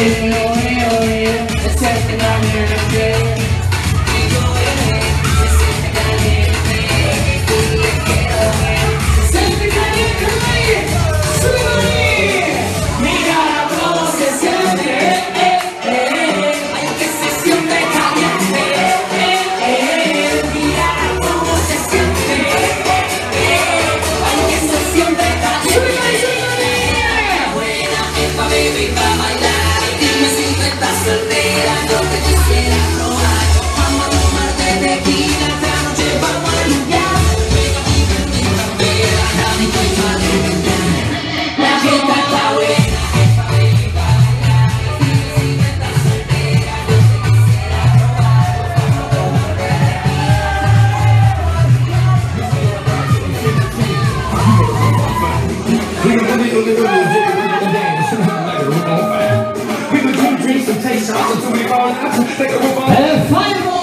Oh, oh, yeah. It's happening, I'm here. And final!